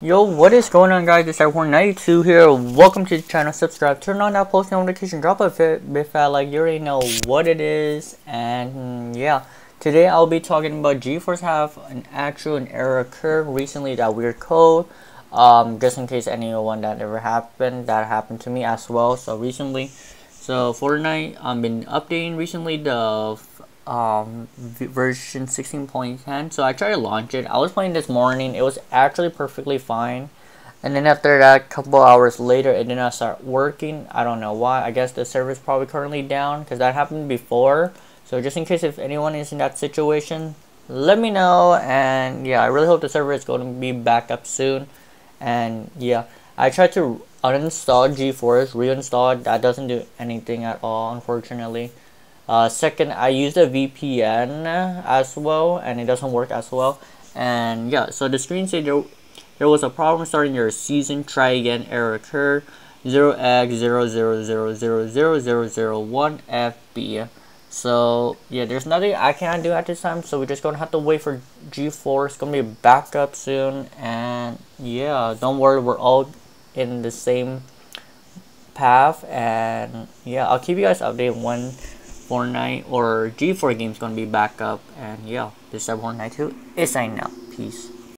Yo, what is going on guys? It's Cyberhorn92 here. Welcome to the channel. Subscribe, turn on that post notification, drop a bit, fat like you already know what it is. And yeah, today I'll be talking about GeForce have an actual an error occurred recently that weird code. Um, just in case anyone that ever happened, that happened to me as well. So recently, so Fortnite I've been updating recently the um, version 16.10 so I tried to launch it. I was playing this morning. It was actually perfectly fine. And then after that a couple hours later it did not start working. I don't know why. I guess the server is probably currently down because that happened before. So just in case if anyone is in that situation let me know. And yeah I really hope the server is going to be back up soon. And yeah I tried to uninstall GeForce reinstall it. That doesn't do anything at all unfortunately uh, second, I used a VPN as well, and it doesn't work as well. And yeah, so the screen said there, there was a problem starting your season. Try again. Error occur. 0x000000001FB. So yeah, there's nothing I can do at this time. So we're just gonna have to wait for GeForce. It's gonna be back up soon. And yeah, don't worry, we're all in the same path. And yeah, I'll keep you guys updated when Fortnite or GeForce games gonna be back up and yeah, this is Cyberhorn92 is signing out. Peace.